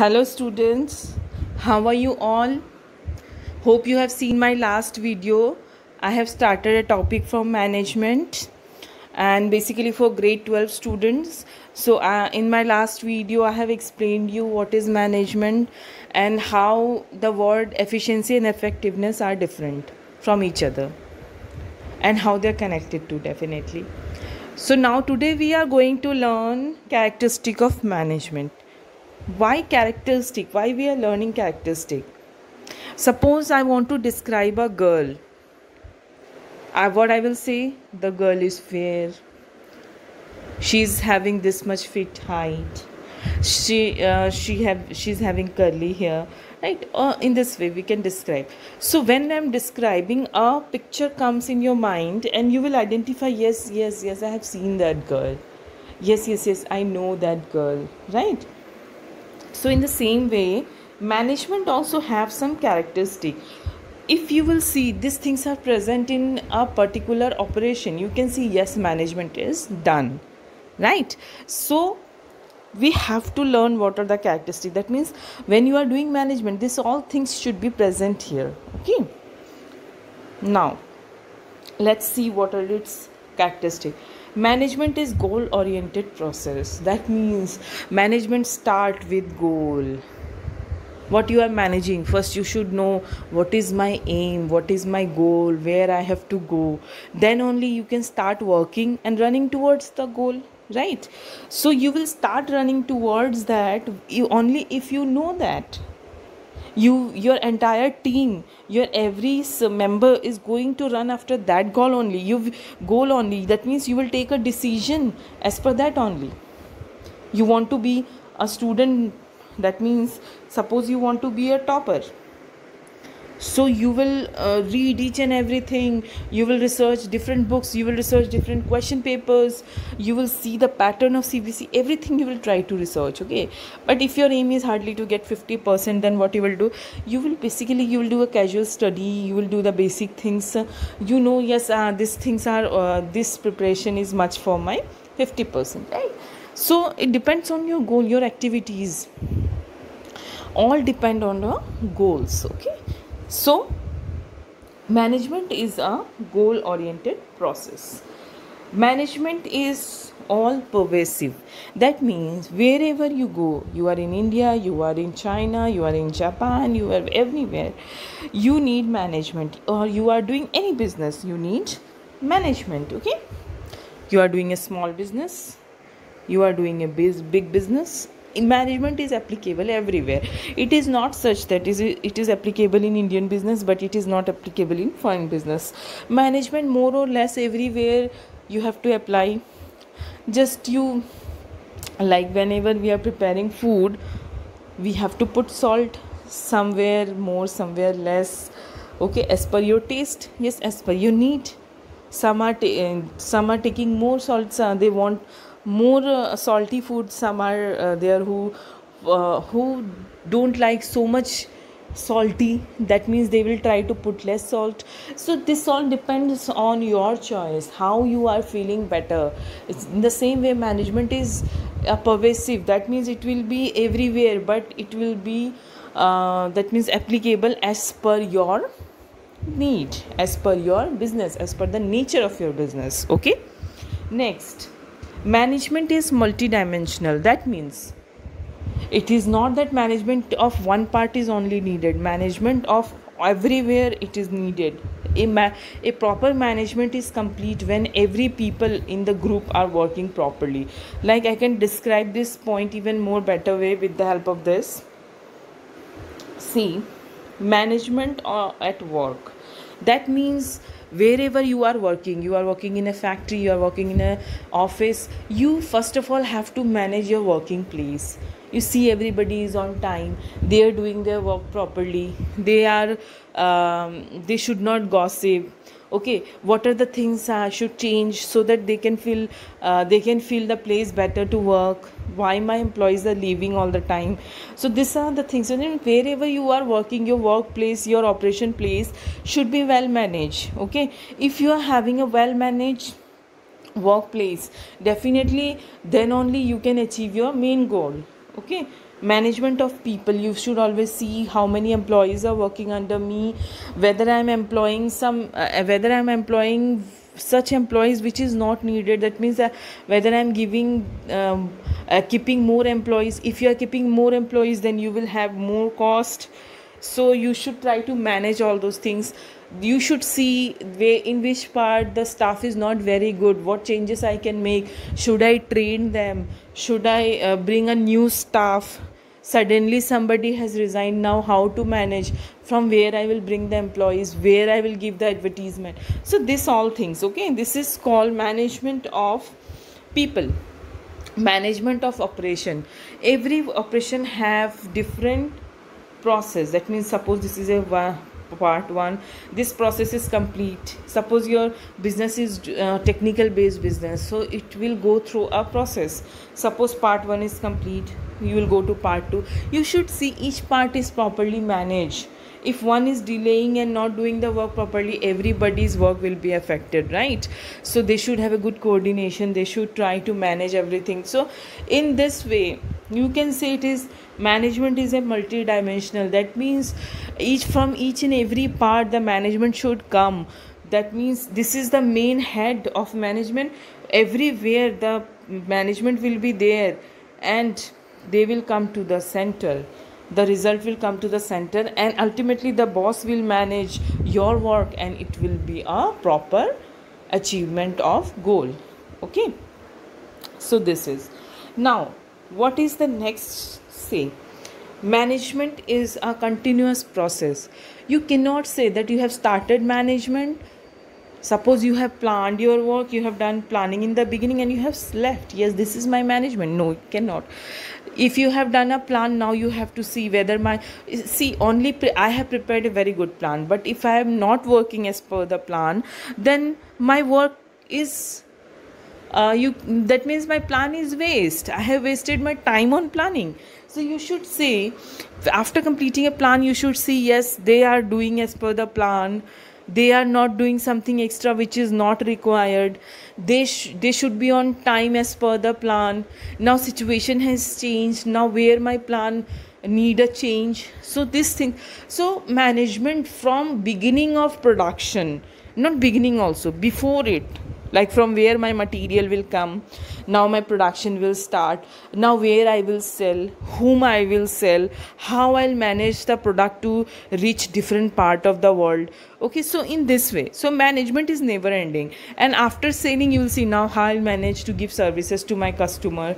Hello, students. How are you all? Hope you have seen my last video. I have started a topic from management and basically for grade 12 students. So, uh, in my last video, I have explained you what is management and how the word efficiency and effectiveness are different from each other and how they're connected to definitely. So, now today we are going to learn characteristic of management why characteristic? Why we are learning characteristic? Suppose i want to describe a girl. I, what i will say? The girl is fair. She's having this much fit height. She uh, she have she's having curly hair. Right? Uh, in this way we can describe. So when i'm describing a picture comes in your mind and you will identify yes yes yes i have seen that girl. Yes yes yes i know that girl. Right so in the same way management also have some characteristic. If you will see these things are present in a particular operation you can see yes management is done right? So we have to learn what are the characteristics that means when you are doing management this all things should be present here okay? Now let's see what are its characteristics management is goal oriented process. That means management start with goal. What you are managing. First you should know what is my aim what is my goal where i have to go. Then only you can start working and running towards the goal right? So you will start running towards that. You only if you know that you your entire team your every member is going to run after that goal only. You goal only. That means you will take a decision as per that only. You want to be a student. That means suppose you want to be a topper so you will uh, read each and everything. You will research different books. You will research different question papers. You will see the pattern of CBSE everything you will try to research okay? But if your aim is hardly to get 50% then what you will do? You will basically you will do a casual study. You will do the basic things. You know yes uh, these things are uh, this preparation is much for my 50% right? So it depends on your goal your activities. All depend on the goals okay so, management is a goal oriented process. Management is all pervasive. That means wherever you go, you are in India, you are in China, you are in Japan, you are everywhere, you need management, or you are doing any business, you need management. Okay, you are doing a small business, you are doing a big business, management is applicable everywhere. It is not such that is it is applicable in indian business but it is not applicable in foreign business. Management more or less everywhere you have to apply. Just you like whenever we are preparing food we have to put salt somewhere more somewhere less. Okay as per your taste yes as per your need. Some are ta- some are taking more salts uh, they want more uh, salty food some are uh, there who uh, who don't like so much salty that means they will try to put less salt. So this all depends on your choice how you are feeling better. It's in the same way management is pervasive. That means it will be everywhere but it will be uh, that means applicable as per your need as per your business as per the nature of your business. Okay? Next management is multidimensional. That means it is not that management of one part is only needed. Management of everywhere it is needed. A, ma- a proper management is complete when every people in the group are working properly. Like i can describe this point even more better way with the help of this. See management uh, at work that means wherever you are working you are working in a factory you are working in a office you first of all have to manage your working place. You see everybody is on time they are doing their work properly they are um, they should not gossip okay what are the things i uh, should change so that they can feel uh, they can feel the place better to work? Why my employees are leaving all the time? So these are the things. And wherever you are working your workplace your operation place should be well managed okay? If you are having a well managed workplace definitely then only you can achieve your main goal okay management of people. You should always see how many employees are working under me whether i'm employing some uh, whether i'm employing such employees which is not needed. That means that whether i'm giving um, uh, keeping more employees. If you are keeping more employees then you will have more cost. So you should try to manage all those things. You should see where in which part the staff is not very good. What changes i can make? Should i train them? Should i uh, bring a new staff suddenly somebody has resigned. Now how to manage? From where i will bring the employees? Where i will give the advertisement? So this all things okay? This is called management of people. Management of operation. Every operation have different process. That means suppose this is a part one. This process is complete. Suppose your business is uh, technical based business. So it will go through a process. Suppose part one is complete you will go to part two. You should see each part is properly managed. If one is delaying and not doing the work properly everybody's work will be affected right? So they should have a good coordination. They should try to manage everything. So in this way you can say it is management is a multi-dimensional. That means each from each and every part the management should come. That means this is the main head of management. Everywhere the management will be there. And they will come to the center. The result will come to the center and ultimately the boss will manage your work and it will be a proper achievement of goal. Okay? So this is. Now what is the next say? Management is a continuous process. You cannot say that you have started management suppose you have planned your work you have done planning in the beginning and you have left. Yes this is my management. No it cannot. If you have done a plan now you have to see whether my see only pre- i have prepared a very good plan. But if i am not working as per the plan then my work is uh, you that means my plan is waste. I have wasted my time on planning. So you should say after completing a plan you should see yes they are doing as per the plan they are not doing something extra which is not required. They sh- they should be on time as per the plan. Now situation has changed. Now where my plan need a change? So this thing so management from beginning of production not beginning also before it like from where my material will come now my production will start. Now where i will sell? Whom i will sell? How i'll manage the product to reach different part of the world? Okay so in this way so management is never ending. And after selling you will see now how i'll manage to give services to my customer.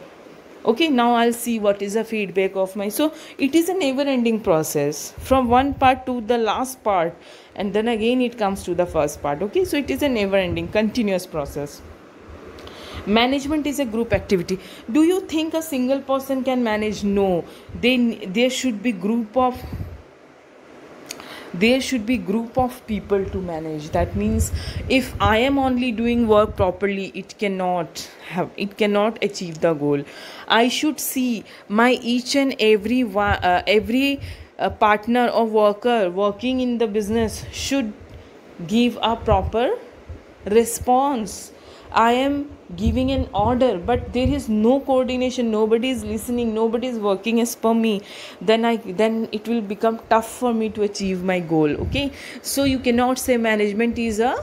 Okay now i'll see what is the feedback of my so it is a never ending process from one part to the last part. And then again it comes to the first part. Okay so it is a never ending continuous process management is a group activity. Do you think a single person can manage? No. They there should be group of there should be group of people to manage. That means if i am only doing work properly it cannot have it cannot achieve the goal. I should see my each and every uh, every uh, partner or worker working in the business should give a proper response i am giving an order but there is no coordination. Nobody is listening. Nobody is working as per me. Then i then it will become tough for me to achieve my goal okay? So you cannot say management is a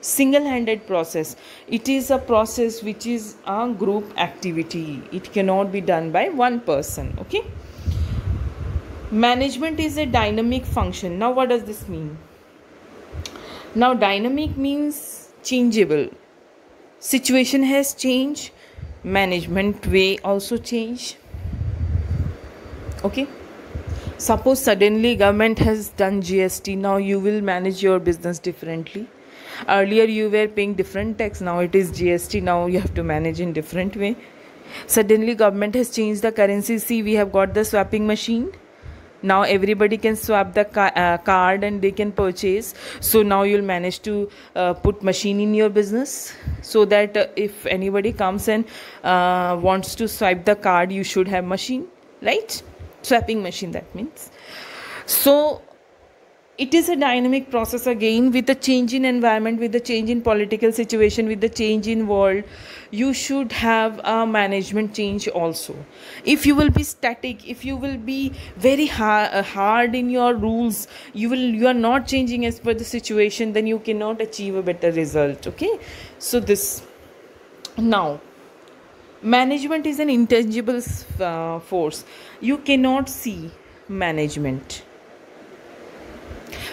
single handed process. It is a process which is a group activity. It cannot be done by one person okay? Management is a dynamic function. Now what does this mean? Now dynamic means changeable situation has change management way also change okay suppose suddenly government has done G S T now you will manage your business differently earlier you were paying different tax now it is G S T now you have to manage in different way suddenly government has change the currency see we have got the swapping machine now everybody can swap the ca- uh, card and they can purchase. So now you'll manage to uh, put machine in your business so that uh, if anybody comes and uh, wants to swipe the card you should have machine right? Swapping machine that means. So it is a dynamic process again with the change in environment with the change in political situation with the change in world. You should have a management change also. If you will be static if you will be very hard, uh, hard in your rules you will you are not changing as per the situation then you cannot achieve a better result okay? So this now management is an intangible uh, force. You cannot see management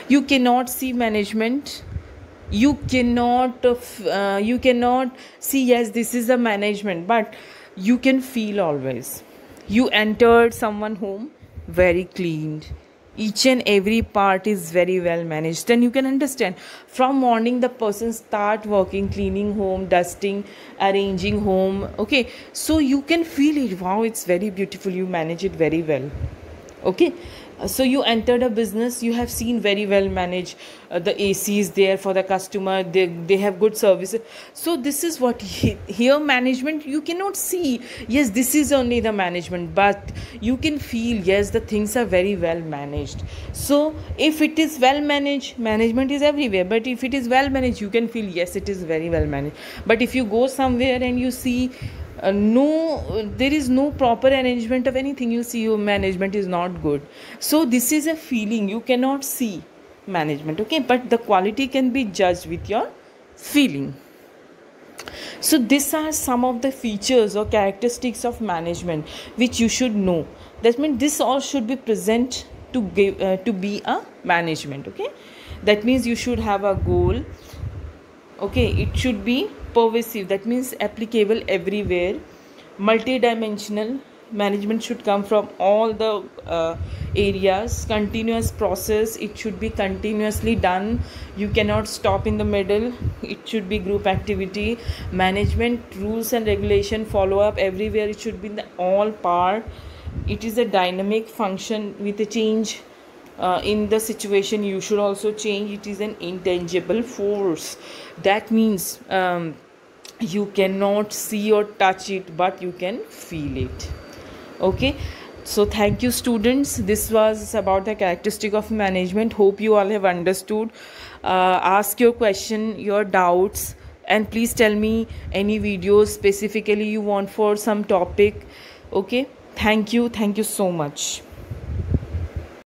you cannot see management. You cannot uh, you cannot see yes this is a management but you can feel always. You entered someone home very cleaned. Each and every part is very well managed. Then you can understand from morning the person start working cleaning home dusting arranging home okay? So you can feel it. Wow it's very beautiful. You manage it very well. Okay? uh, so you entered a business you have seen very well managed uh, the ac is there for the customer they, they have good services so this is what he, here management you cannot see yes this is only the management but you can feel yes the things are very well managed. So if it is well managed management is everywhere but if it is well managed you can feel yes it is very well managed. But if you go somewhere and you see uh, no there is no proper arrangement of anything. You see your management is not good. So this is a feeling. You cannot see management okay? But the quality can be judged with your feeling. So these are some of the features or characteristics of management which you should know. That means this all should be present to give uh, to be a management okay? That means you should have a goal okay? It should be pervasive that means applicable everywhere. Multidimensional management should come from all the uh, areas. Continuous process it should be continuously done. You cannot stop in the middle. It should be group activity. Management rules and regulation follow up everywhere. It should be in the all part it is a dynamic function with a change uh, in the situation. You should also change. It is an intangible force. That means um, you cannot see or touch it but you can feel it. Okay? So thank you students. This was about the characteristic of management. Hope you all have understood. Uh, ask your question your doubts and please tell me any videos specifically you want for some topic. Okay? Thank you. Thank you so much